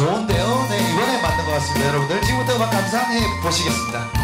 좋은데요. 네, 이번에 맞는 것 같습니다. 여러분들 지금부터 음악 감상해 보시겠습니다.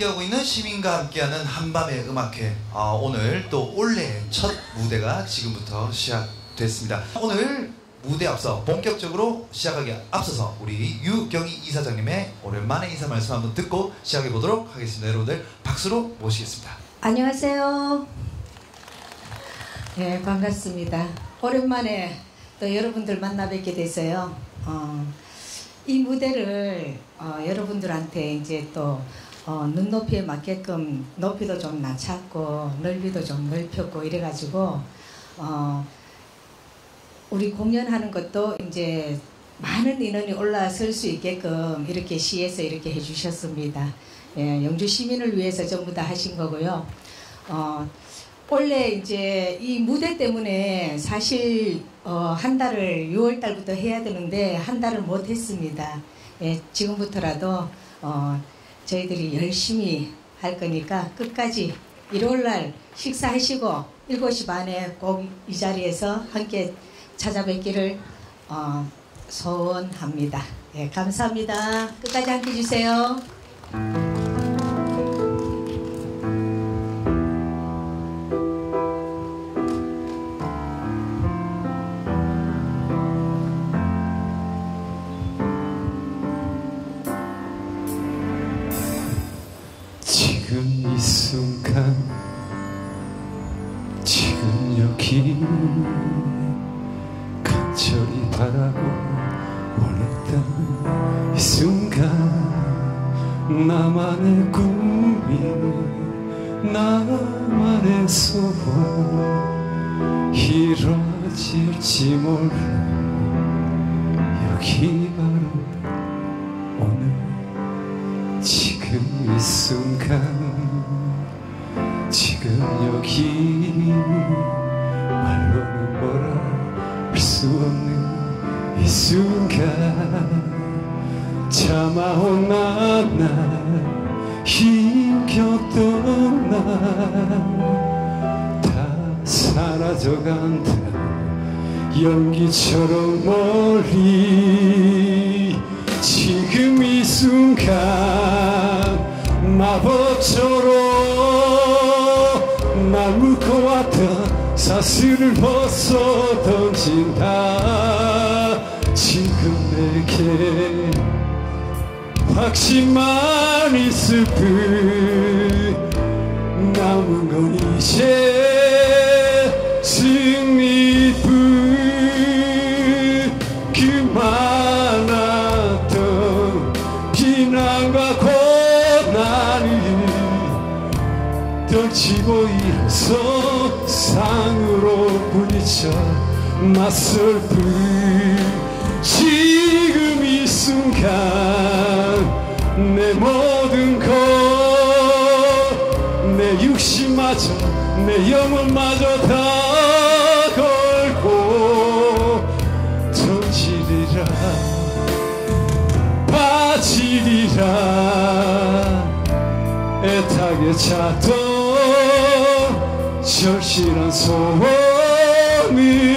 함께하고 있는 시민과 함께하는 한밤의 음악회. 아, 오늘 또 올해 첫 무대가 지금부터 시작됐습니다. 오늘 무대 앞서 본격적으로 시작하기 앞서서 우리 유경희 이사장님의 오랜만에 인사 말씀 한번 듣고 시작해 보도록 하겠습니다. 여러분들 박수로 모시겠습니다. 안녕하세요. 네, 반갑습니다. 오랜만에 또 여러분들 만나 뵙게 돼서요. 어, 이 무대를 어, 여러분들한테 이제 또 어, 눈높이에 맞게끔 높이도 좀 낮췄고 넓이도 좀 넓혔고 이래가지고 어, 우리 공연하는 것도 이제 많은 인원이 올라설 수 있게끔 이렇게 시에서 이렇게 해주셨습니다. 예, 영주 시민을 위해서 전부 다 하신 거고요. 어, 원래 이제 이 무대 때문에 사실 어, 한 달을 6월 달부터 해야 되는데 한 달을 못 했습니다. 예, 지금부터라도 어, 저희들이 열심히 할 거니까 끝까지 일요일 날 식사하시고 7시 반에 꼭 이 자리에서 함께 찾아뵙기를 어, 소원합니다. 예, 감사합니다. 끝까지 함께 해주세요. 내게 확신만 있을 뿐 남은 건 이제 승리뿐 그 많았던 비난과 고난을 떨치고 일어서 상으로 부딪혀 맞설 뿐 순간 내 모든 것내 육신마저 내 영혼마저 다 걸고 던지리라 빠지리라 애타게 찾던 절실한 소원을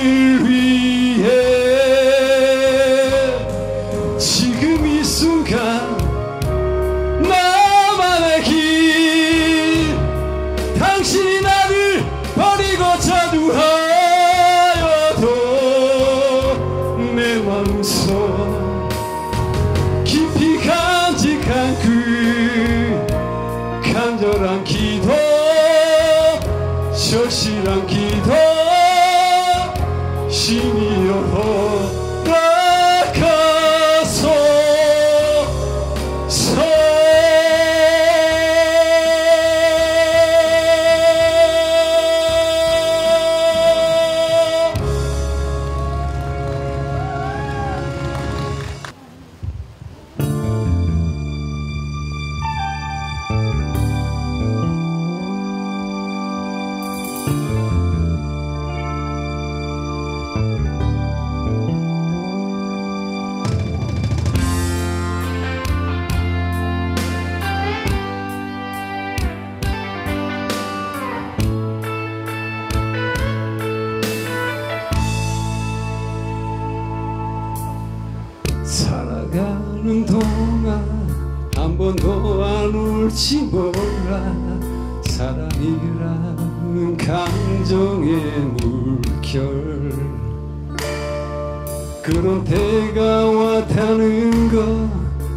안 울지 몰라. 사랑이라는 감정의 물결. 그런 때가 왔다는 거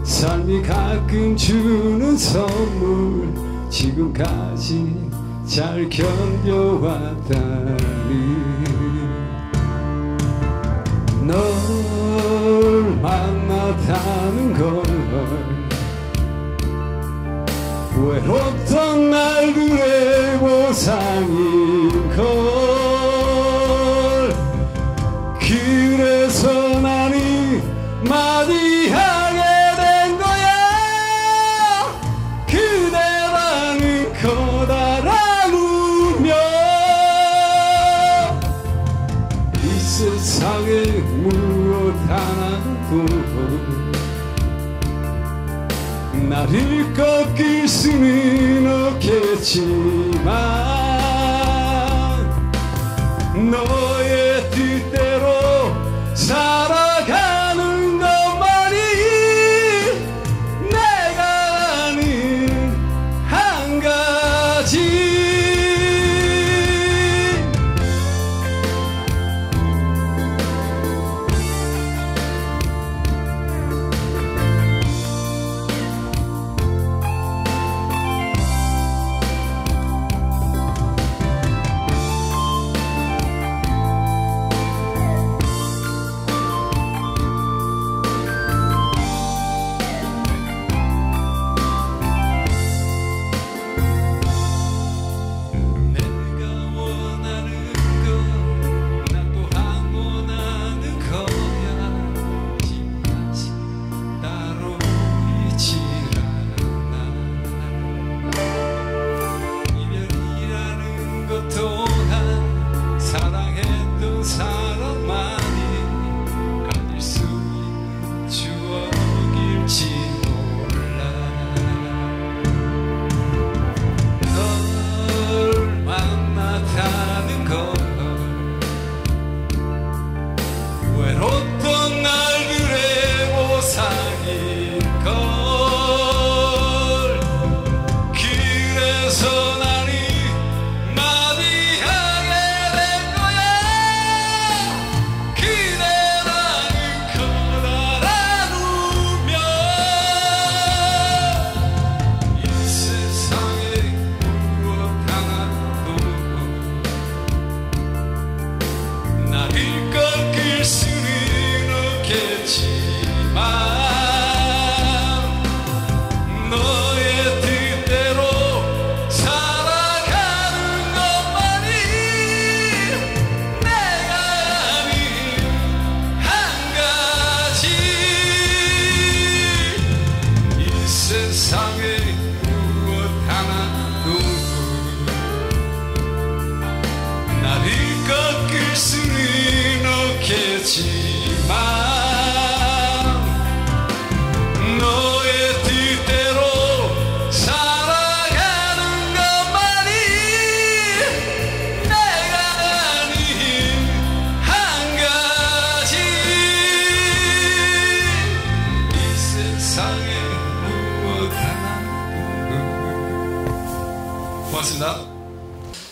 삶이 가끔 주는 선물. 지금까지 잘 견뎌왔다니. 널 만났다는 걸 외롭던 날들의 보상인걸? 그래서 나는 마디하게 된 거야. 그대라는 커다란 운명 이 세상에 무엇 하나도 나를 꺾 을 수는 없겠지만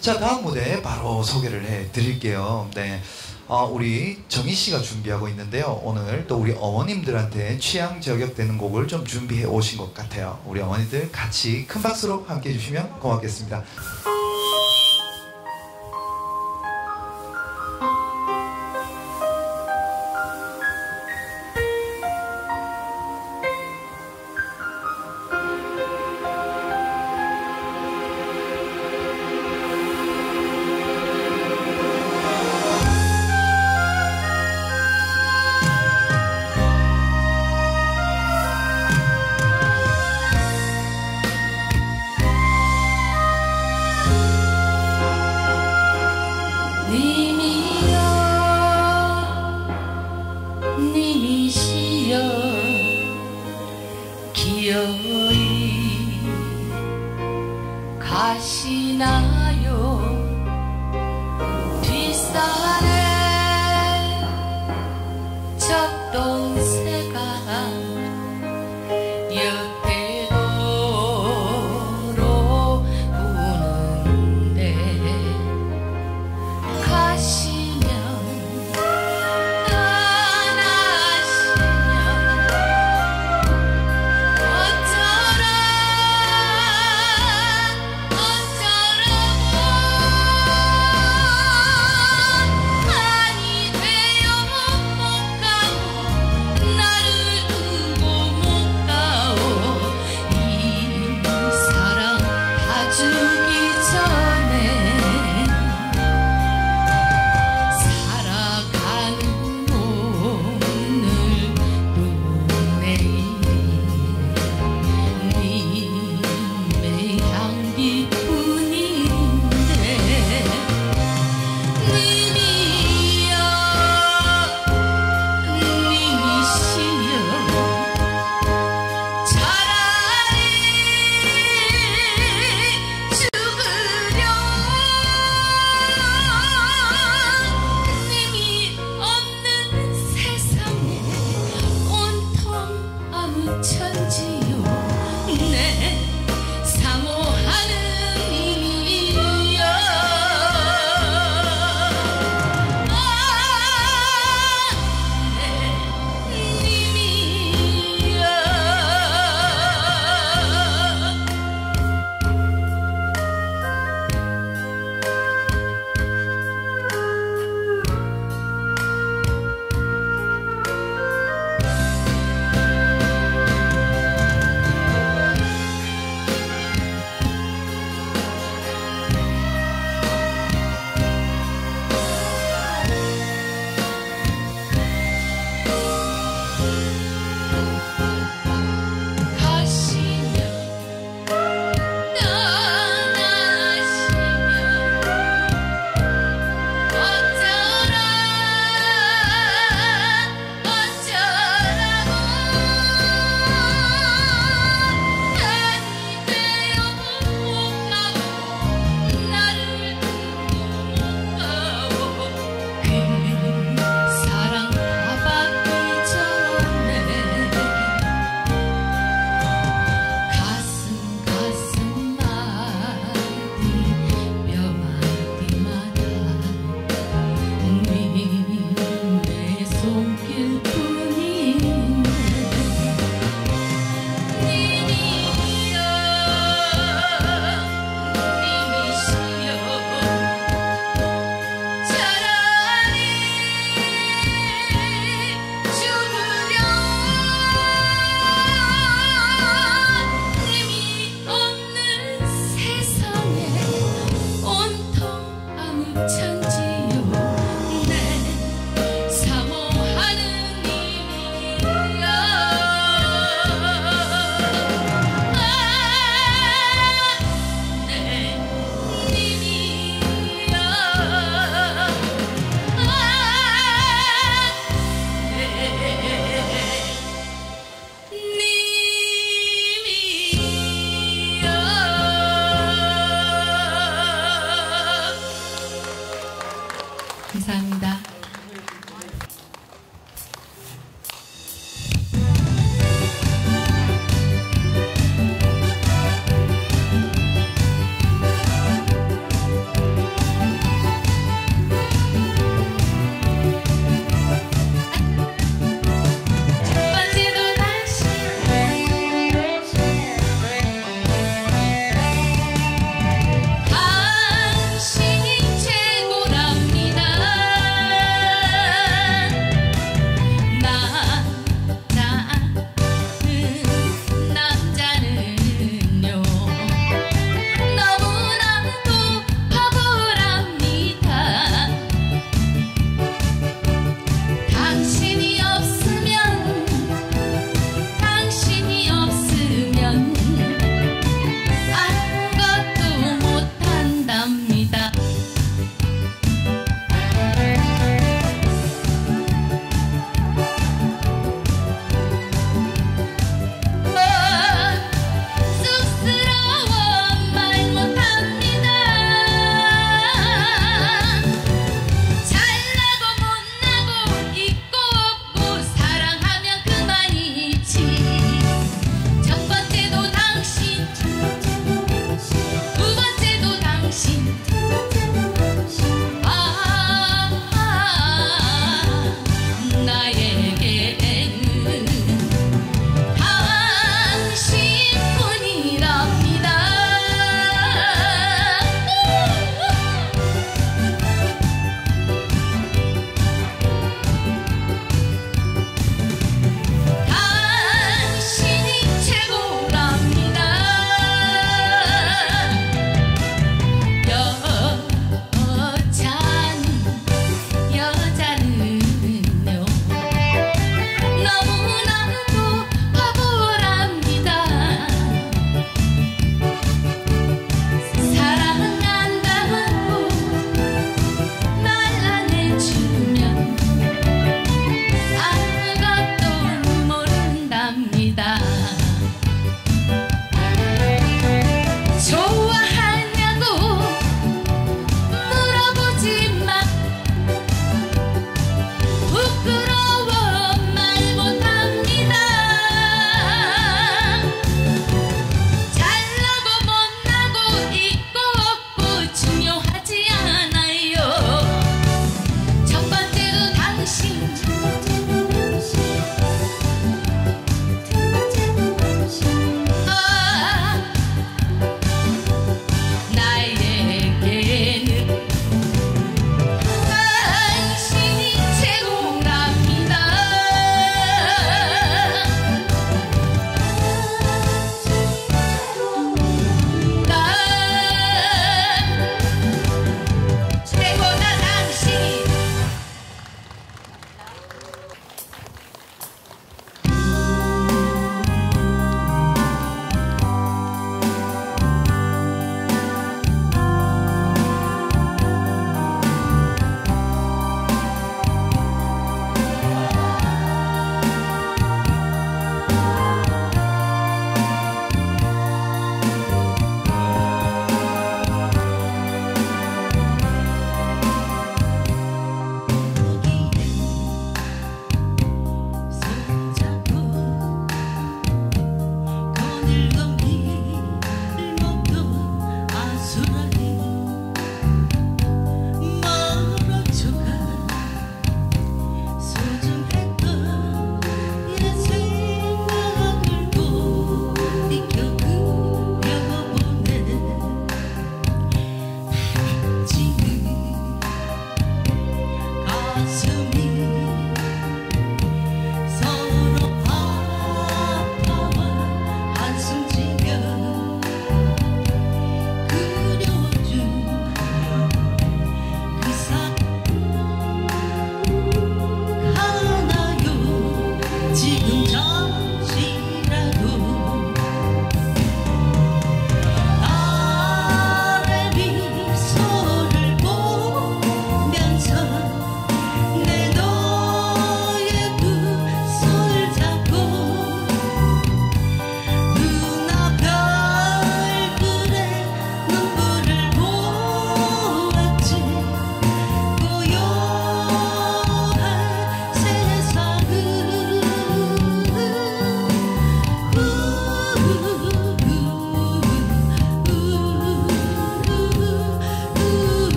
자 다음 무대 바로 소개를 해 드릴게요. 네, 어, 우리 정희 씨가 준비하고 있는데요. 오늘 또 우리 어머님들한테 취향 저격되는 곡을 좀 준비해 오신 것 같아요. 우리 어머니들 같이 큰 박수로 함께 해주시면 고맙겠습니다.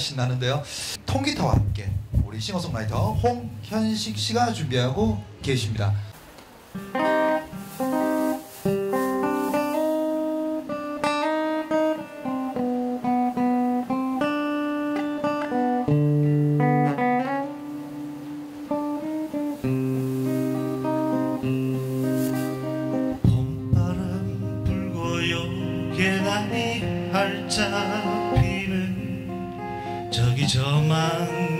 신나는데요. 통기타와 함께 우리 싱어송라이터 홍현식 씨가 준비하고 계십니다. 봄바람 불고 여계 나이 활짝 저만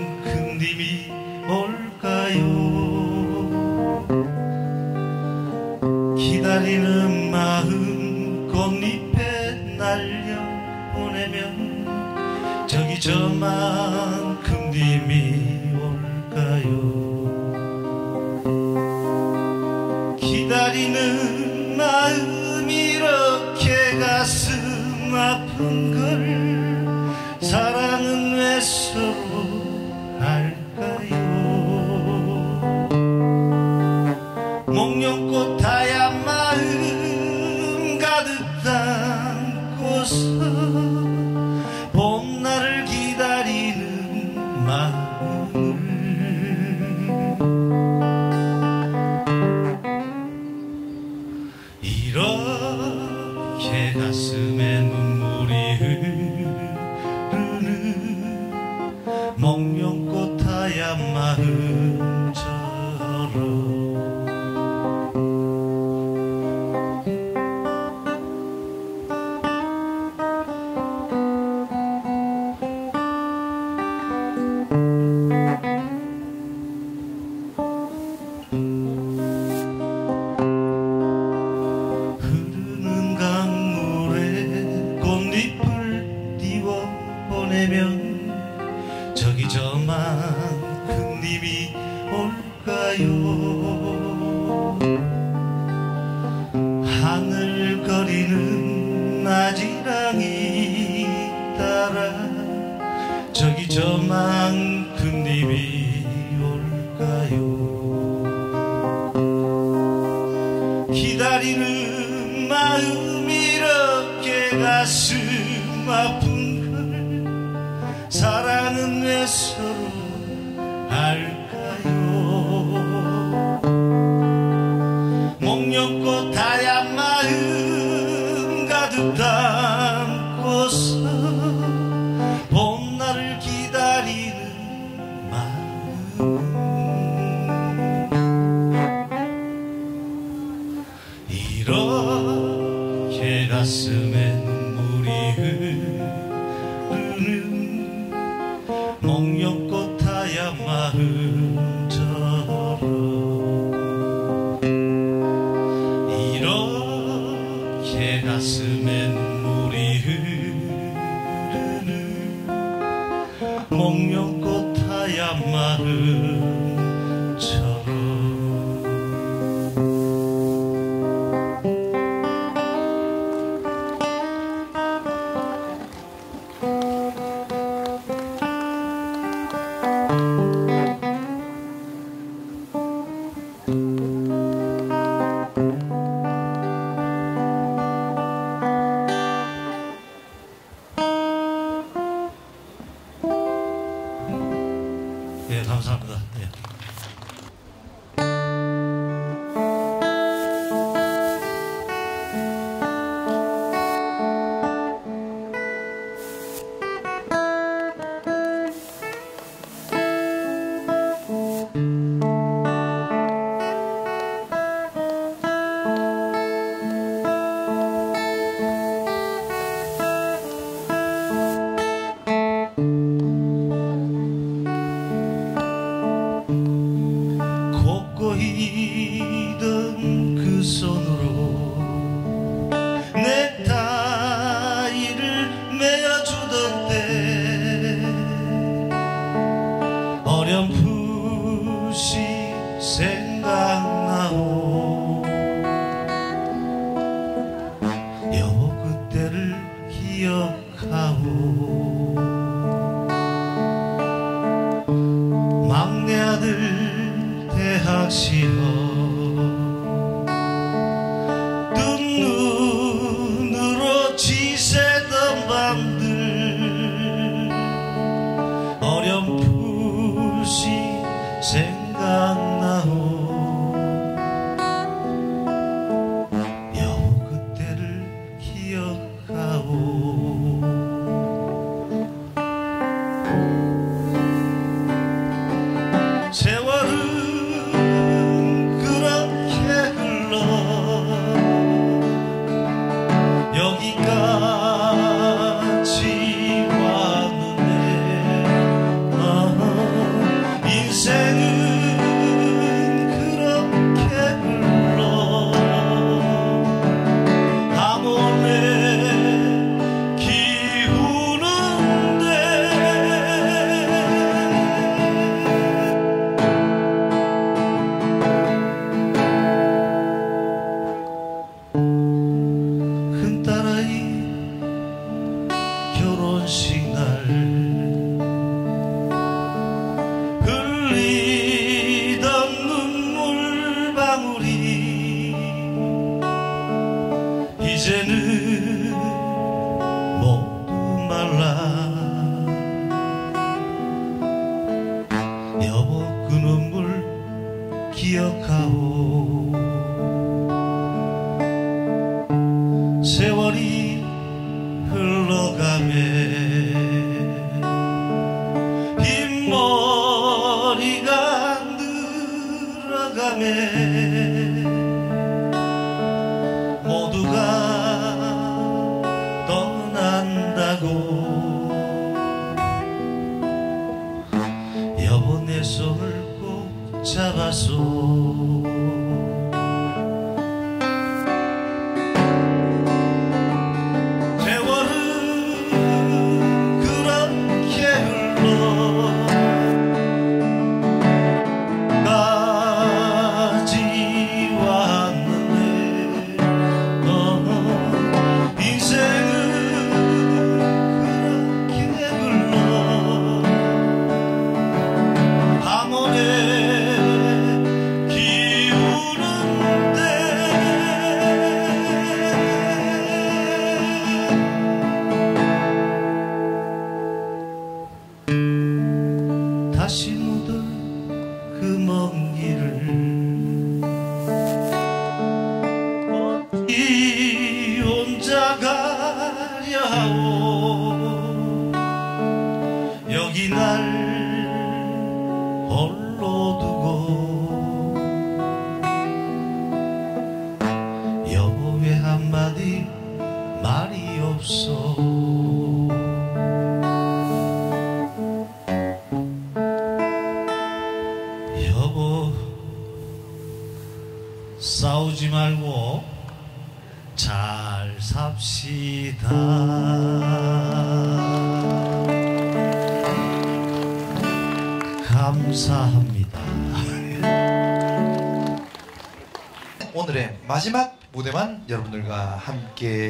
아픈 걸 사랑은 내 서로 밤에 모두가 떠난다고. 여보 내 손을 꼭 잡아서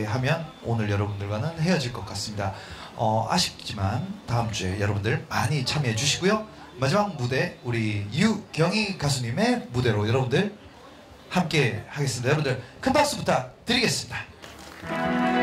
하면 오늘 여러분들과는 헤어질 것 같습니다. 어, 아쉽지만 다음 주에 여러분들 많이 참여해 주시고요. 마지막 무대 우리 유경희 가수님의 무대로 여러분들 함께 하겠습니다. 여러분들 큰 박수 부탁드리겠습니다.